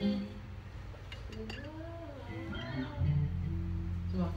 是吧。